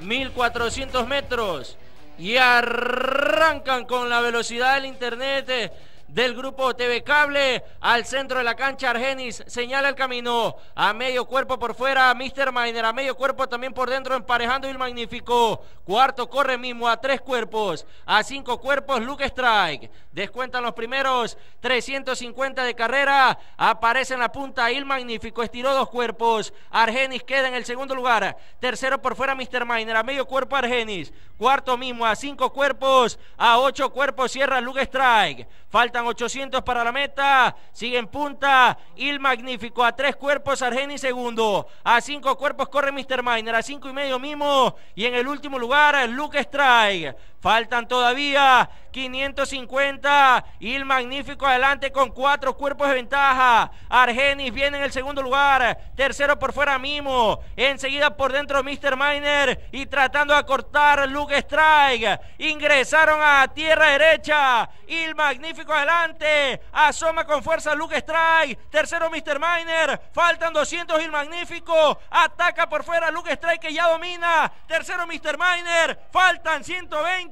1400 metros. Y arrancan con la velocidad del internet del grupo TV Cable al centro de la cancha. Argenis señala el camino a medio cuerpo por fuera. Mr. Miner a medio cuerpo también por dentro emparejando el magnífico. Cuarto corre mismo a tres cuerpos, a cinco cuerpos. Luke Strike descuentan los primeros 350 de carrera. Aparece en la punta el magnífico. Estiró dos cuerpos. Argenis queda en el segundo lugar. Tercero por fuera Mr. Miner a medio cuerpo Argenis. Cuarto mismo a cinco cuerpos, a ocho cuerpos cierra Luke Strike. Faltan 800 para la meta. Sigue en punta. Il Magnífico a tres cuerpos. Argeni segundo. A cinco cuerpos corre Mr. Miner. A cinco y medio mismo. Y en el último lugar, Luke Strike. Faltan todavía 550. Il Magnífico adelante con cuatro cuerpos de ventaja. Argenis viene en el segundo lugar. Tercero por fuera Mimo. Enseguida por dentro Mr. Miner. Y tratando de acortar Luke Strike. Ingresaron a tierra derecha. Il Magnífico adelante. Asoma con fuerza Luke Strike. Tercero Mr. Miner. Faltan 200 Il Magnífico. Ataca por fuera Luke Strike que ya domina. Tercero Mr. Miner. Faltan 120.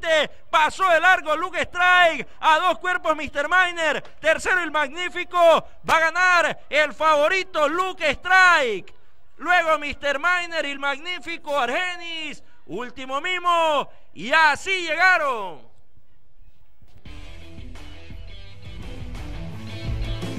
Pasó de largo Luke Strike. A dos cuerpos Mr. Miner. Tercero el magnífico. Va a ganar el favorito Luke Strike. Luego Mr. Miner y el magnífico Argenis. Último mimo. Y así llegaron.